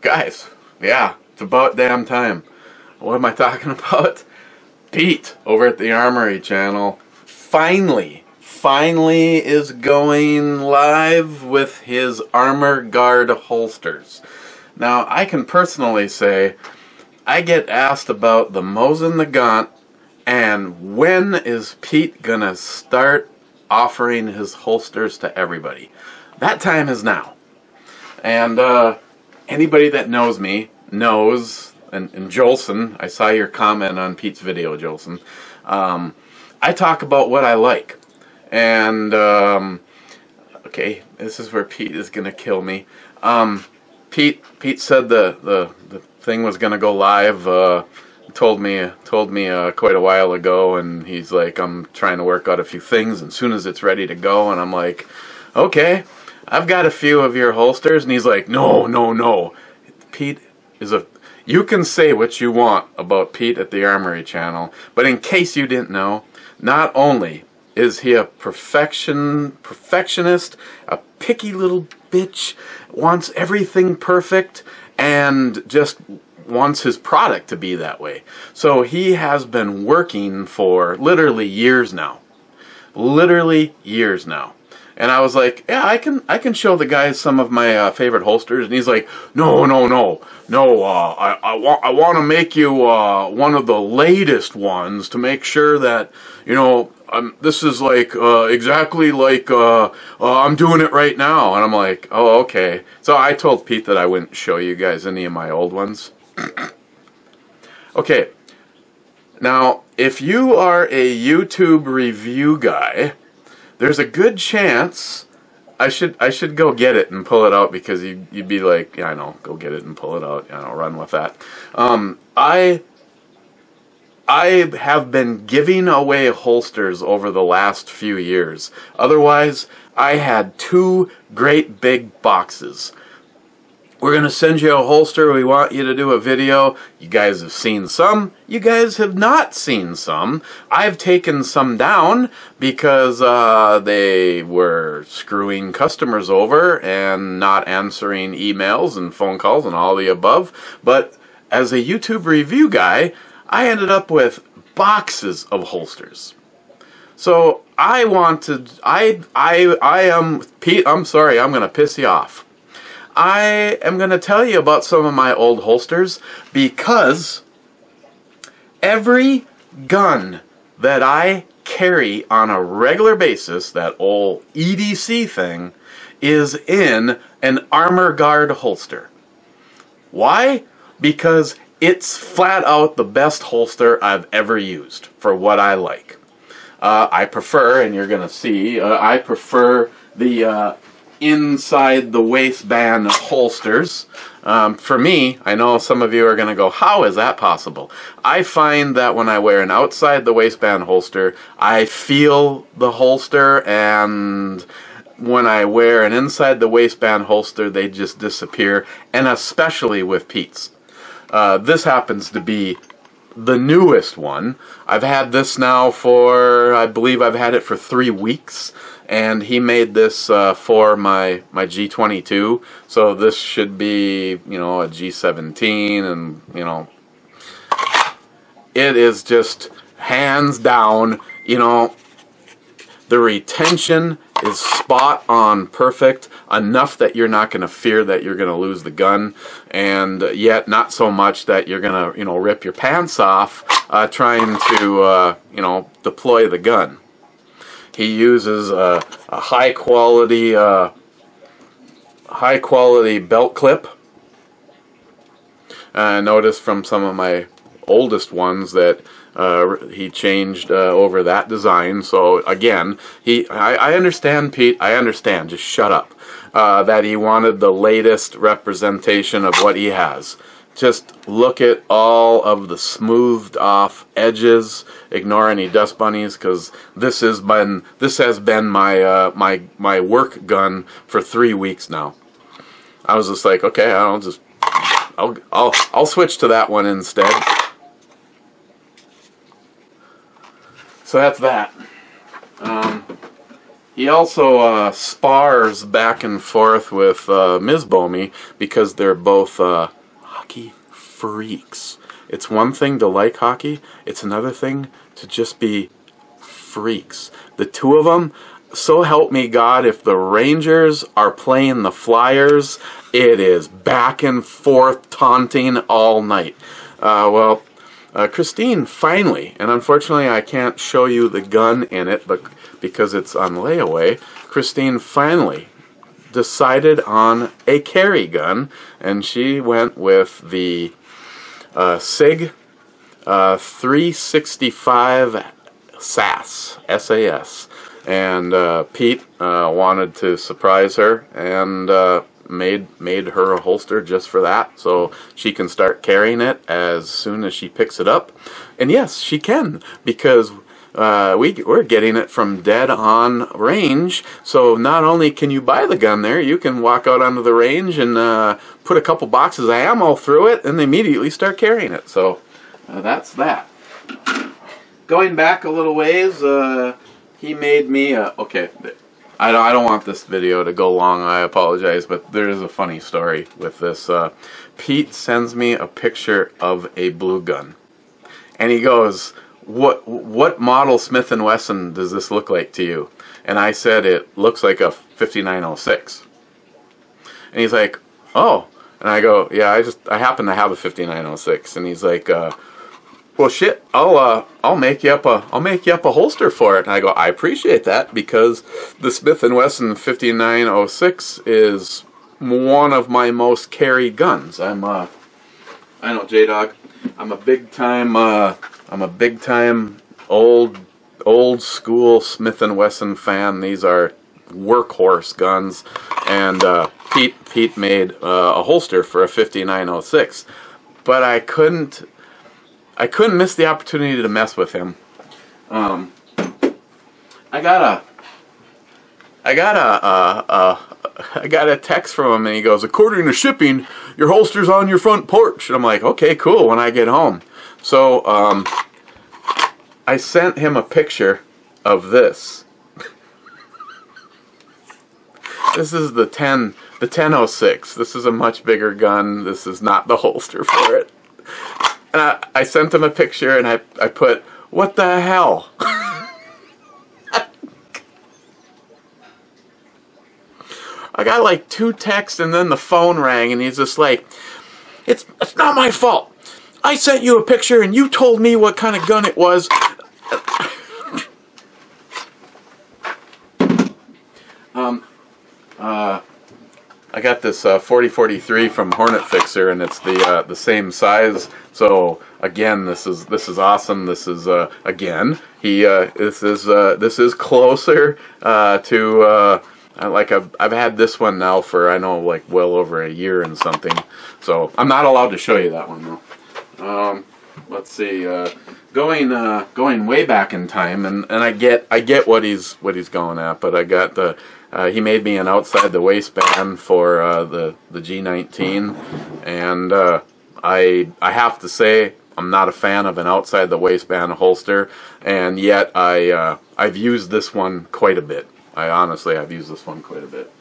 Guys, yeah, it's about damn time. What am I talking about? Pete over at the Armory channel finally, finally is going live with his Armor Guard holsters. Now, I can personally say I get asked about the Mosin Nagant and when is Pete gonna start offering his holsters to everybody? That time is now. And uh, anybody that knows me knows, and, and Jolson, I saw your comment on Pete's video, Jolson. Um, I talk about what I like. And, um, okay, this is where Pete is going to kill me. Um, Pete, Pete said the, the, the thing was going to go live, uh, told me, told me, uh, quite a while ago, and he's like, I'm trying to work out a few things, and as soon as it's ready to go, and I'm like, okay, I've got a few of your holsters, and he's like, no, no, no. Pete is a, you can say what you want about Pete at the Armory channel, but in case you didn't know, not only is he a perfection perfectionist, a picky little bitch, wants everything perfect, and just wants his product to be that way. So he has been working for literally years now. Literally years now. And I was like, yeah, I can I can show the guys some of my uh, favorite holsters. And he's like, no, no, no, no. Uh, I I want I want to make you uh, one of the latest ones to make sure that you know um, this is like uh, exactly like uh, uh, I'm doing it right now. And I'm like, oh, okay. So I told Pete that I wouldn't show you guys any of my old ones. okay. Now, if you are a YouTube review guy there's a good chance I should I should go get it and pull it out because you you'd be like yeah I know go get it and pull it out I know run with that um, I I have been giving away holsters over the last few years otherwise I had two great big boxes we're going to send you a holster. We want you to do a video. You guys have seen some. You guys have not seen some. I've taken some down because uh, they were screwing customers over and not answering emails and phone calls and all the above. But as a YouTube review guy, I ended up with boxes of holsters. So I wanted, I, I, I am, Pete, I'm sorry, I'm going to piss you off. I am going to tell you about some of my old holsters because every gun that I carry on a regular basis, that old EDC thing, is in an Armor Guard holster. Why? Because it's flat out the best holster I've ever used for what I like. Uh, I prefer, and you're going to see, uh, I prefer the uh, inside the waistband holsters. Um, for me, I know some of you are going to go, how is that possible? I find that when I wear an outside the waistband holster, I feel the holster and when I wear an inside the waistband holster, they just disappear, and especially with Pete's. Uh, this happens to be the newest one. I've had this now for, I believe I've had it for three weeks and he made this uh, for my my G22 so this should be you know a G17 and you know it is just hands down you know the retention is spot on perfect enough that you're not going to fear that you're going to lose the gun and yet not so much that you're going to you know rip your pants off uh, trying to uh, you know deploy the gun he uses a, a high quality uh, high quality belt clip. I noticed from some of my oldest ones that uh, he changed uh, over that design. So again, he I, I, understand, Pete. I understand. Just shut up. Uh, that he wanted the latest representation of what he has just look at all of the smoothed off edges ignore any dust bunnies because this has been this has been my uh, my my work gun for three weeks now I was just like okay I'll just I'll I'll I'll switch to that one instead. So that's that. Um, he also uh, spars back and forth with uh, Ms. Bomey because they're both uh, hockey freaks. It's one thing to like hockey, it's another thing to just be freaks. The two of them, so help me God, if the Rangers are playing the Flyers, it is back and forth taunting all night. Uh, well, uh, Christine finally, and unfortunately I can't show you the gun in it but because it's on layaway, Christine finally decided on a carry gun and she went with the uh, SIG uh, 365 SAS, SAS. And uh, Pete uh, wanted to surprise her and uh, made made her a holster just for that, so she can start carrying it as soon as she picks it up. And yes, she can because uh, we, we're getting it from dead on range. So not only can you buy the gun there, you can walk out onto the range and uh, put a couple boxes of ammo through it and immediately start carrying it. So uh, that's that. Going back a little ways, uh, he made me a, okay. I don't, I don't want this video to go long, I apologize, but there is a funny story with this. Uh, Pete sends me a picture of a blue gun. And he goes, what what model Smith & Wesson does this look like to you? And I said, it looks like a 5906. And he's like, oh. And I go, yeah, I just, I happen to have a 5906. And he's like, uh, well, shit, I'll uh, I'll make you up a I'll make you up a holster for it. And I go, I appreciate that because the Smith and Wesson 5906 is one of my most carried guns. I'm uh, I know J Dog. I'm a big time uh, I'm a big time old old school Smith and Wesson fan. These are workhorse guns, and uh, Pete Pete made uh, a holster for a 5906, but I couldn't I couldn't miss the opportunity to mess with him. Um, I got a, I got a, a, a, I got a text from him, and he goes, "According to shipping, your holster's on your front porch." And I'm like, "Okay, cool." When I get home, so um, I sent him a picture of this. this is the 10, the 1006. This is a much bigger gun. This is not the holster for it. And I, I sent him a picture and I, I put, what the hell? I got like two texts and then the phone rang and he's just like, it's, it's not my fault. I sent you a picture and you told me what kind of gun it was. um, uh, I got this uh, 4043 from Hornet Fixer, and it's the uh, the same size. So again, this is this is awesome. This is uh, again he uh, this is uh, this is closer uh, to like I've I've had this one now for I know like well over a year and something. So I'm not allowed to show you that one though. Um, let's see. going going way back in time, and, and I get I get what he's what he's going at, but I got the uh, he made me an outside the waistband for uh, the the G19, and uh, I I have to say I'm not a fan of an outside the waistband holster, and yet I uh, I've used this one quite a bit. I honestly I've used this one quite a bit,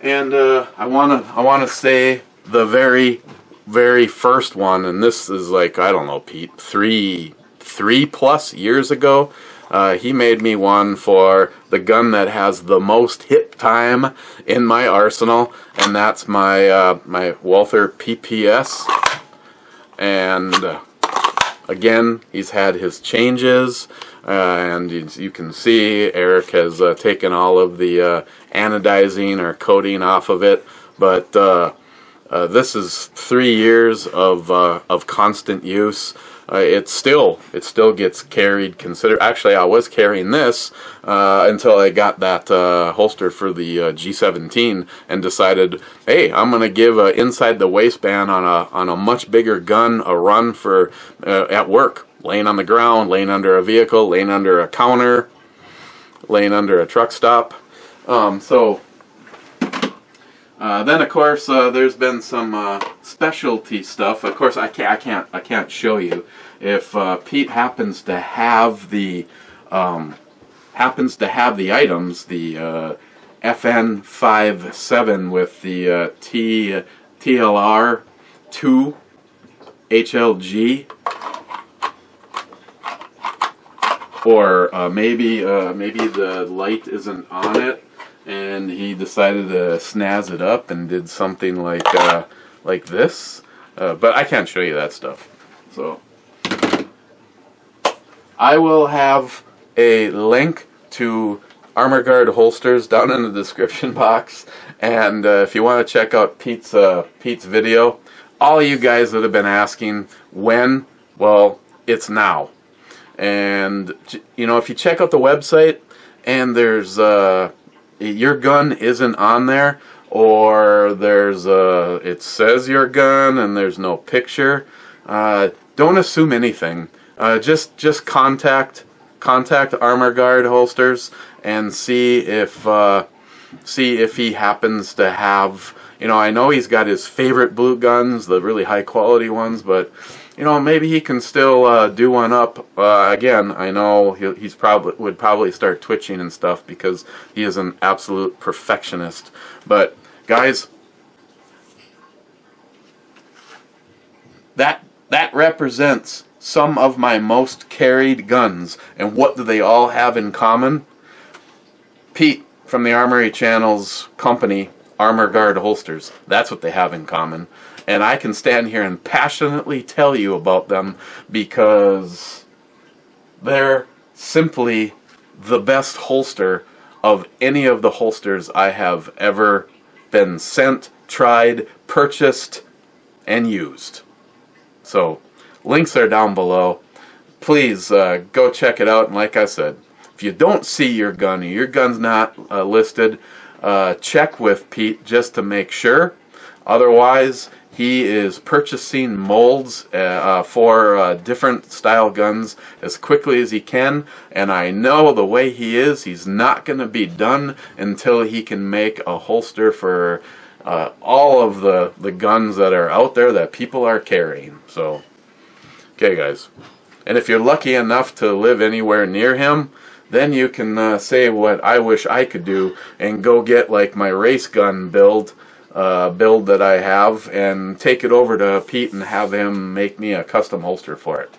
and uh, I wanna I wanna say the very very first one, and this is like I don't know Pete three three plus years ago. Uh, he made me one for the gun that has the most hit time in my arsenal, and that's my uh, my Walther PPS. And uh, again, he's had his changes, uh, and you can see Eric has uh, taken all of the uh, anodizing or coating off of it, but this is three years of of constant use uh, it still it still gets carried. Consider actually, I was carrying this uh, until I got that uh, holster for the uh, G17 and decided, hey, I'm gonna give inside the waistband on a on a much bigger gun a run for uh, at work, laying on the ground, laying under a vehicle, laying under a counter, laying under a truck stop. Um, so Uh, then of course uh, there's been some uh, specialty stuff. Of course I can't I can't I can't show you if uh, Pete happens to have the um, happens to have the items the uh, FN57 with the uh, T TLR 2 HLG or maybe maybe the light isn't on it and he decided to snazz it up and did something like uh, like this. Uh, but I can't show you that stuff so. I will have a link to Armor Guard holsters down in the description box. And uh, if you want to check out Pete's uh, Pete's video all you guys that have been asking when? Well it's now. And you know, if you check out the website and there's uh, your gun isn't on there, or there's uh, it says your gun and there's no picture, uh, don't assume anything. Uh, just just contact contact Armor Guard holsters and see if uh, see if he happens to have. You know, I know he's got his favorite blue guns, the really high quality ones, but you know, maybe he can still uh, do one up. Uh, again, I know he, he's probably would probably start twitching and stuff because he is an absolute perfectionist. But guys, that that represents some of my most carried guns. And what do they all have in common? Pete from the Armory Channel's company, Armor Guard Holsters. That's what they have in common and I can stand here and passionately tell you about them because they're simply the best holster of any of the holsters I have ever been sent, tried, purchased, and used. So, links are down below. Please uh, go check it out. And like I said, if you don't see your gun or your gun's not uh, listed, uh, check with Pete just to make sure. Otherwise, he is purchasing molds uh, uh, for uh, different style guns as quickly as he can, and I know the way he is, he's not going to be done until he can make a holster for uh, all of the, the guns that are out there that people are carrying. So, okay, guys. And if you're lucky enough to live anywhere near him, then you can uh, say what I wish I could do and go get like my race gun build uh, build that I have and take it over to Pete and have him make me a custom holster for it.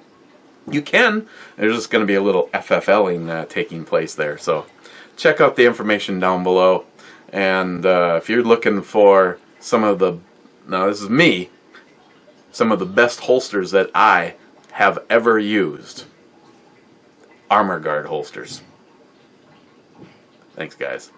You can. There's just going to be a little FFLing uh, taking place there. So check out the information down below. And uh, if you're looking for some of the, now this is me, some of the best holsters that I have ever used. Armor Guard holsters. Thanks, guys.